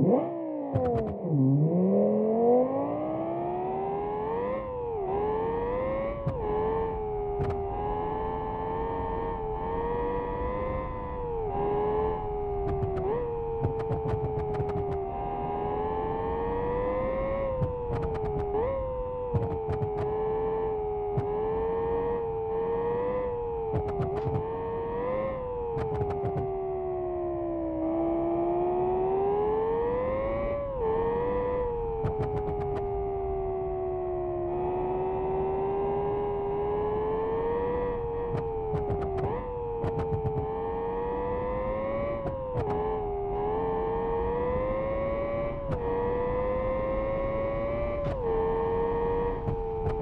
you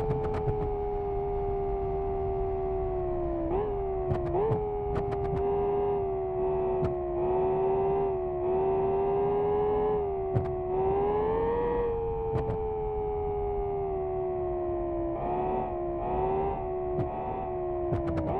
you Oh.